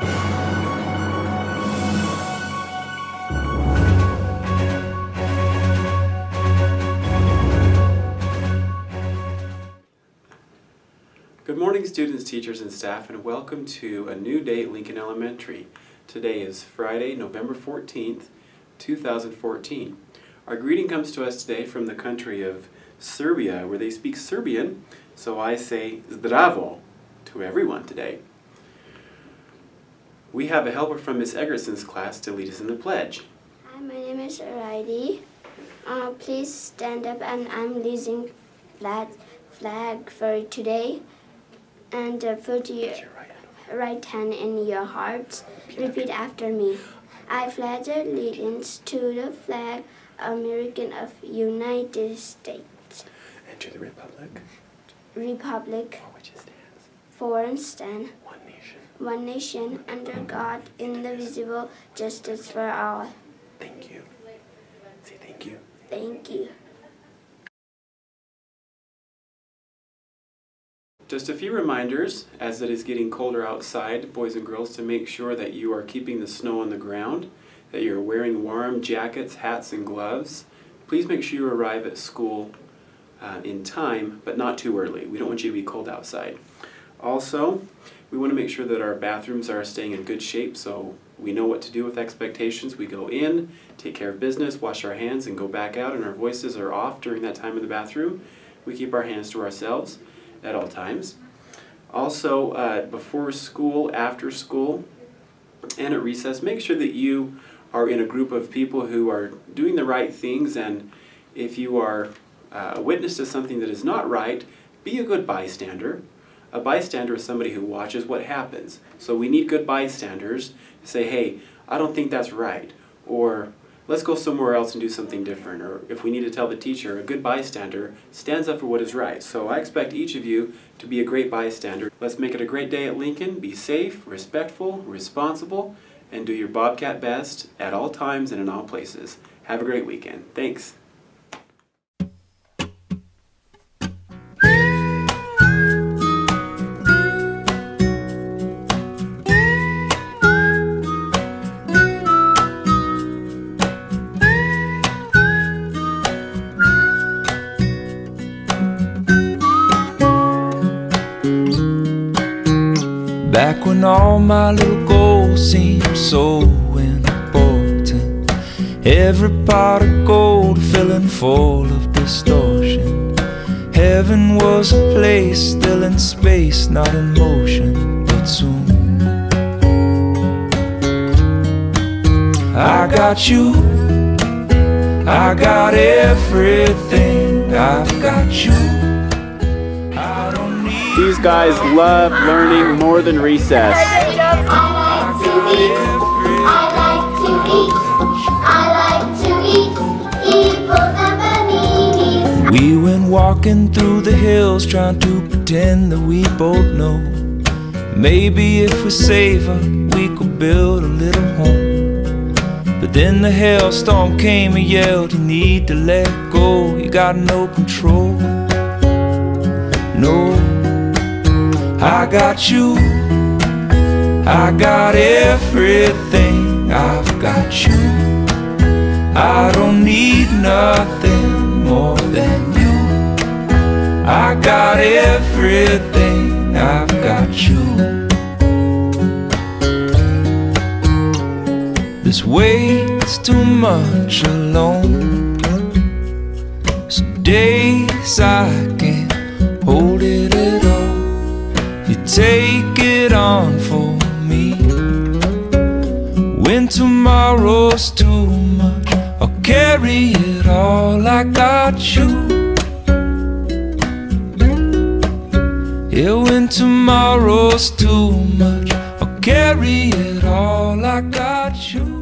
Good morning students, teachers, and staff, and welcome to a new day at Lincoln Elementary. Today is Friday, November 14th, 2014. Our greeting comes to us today from the country of Serbia, where they speak Serbian, so I say zdravo to everyone today. We have a helper from Miss Eggerson's class to lead us in the pledge. Hi, my name is Aridi. Uh, please stand up and I'm leading flag, flag for today. And uh, put your right hand in your heart. Repeat after me. I pledge allegiance to the flag American of United States. And to the republic Republic for which it stands, for and stand one. One nation under God indivisible justice for all. Thank you. Say thank you. Thank you. Just a few reminders as it is getting colder outside, boys and girls, to make sure that you are keeping the snow on the ground, that you're wearing warm jackets, hats, and gloves. Please make sure you arrive at school uh, in time, but not too early. We don't want you to be cold outside. Also, we want to make sure that our bathrooms are staying in good shape so we know what to do with expectations. We go in, take care of business, wash our hands, and go back out, and our voices are off during that time in the bathroom. We keep our hands to ourselves at all times. Also, uh, before school, after school, and at recess, make sure that you are in a group of people who are doing the right things. And if you are uh, a witness to something that is not right, be a good bystander. A bystander is somebody who watches what happens. So we need good bystanders to say, hey, I don't think that's right. Or let's go somewhere else and do something different. Or if we need to tell the teacher, a good bystander stands up for what is right. So I expect each of you to be a great bystander. Let's make it a great day at Lincoln. Be safe, respectful, responsible, and do your Bobcat best at all times and in all places. Have a great weekend. Thanks. Back when all my little goals seemed so important. Every pot of gold filling full of distortion. Heaven was a place still in space, not in motion But soon. I got you. I got everything These guys love learning more than recess. We went walking through the hills trying to pretend that we both know. Maybe if we save her, we could build a little home. But then the hailstorm came and yelled, You need to let go, you got no control. No, I got you, I got everything, I've got you. I don't need nothing more than you. I got everything, I've got you. This weight's too much alone. Some days I can't hold it When tomorrow's too much, I'll carry it all. I got you. Yeah, when tomorrow's too much, I'll carry it all. I got you.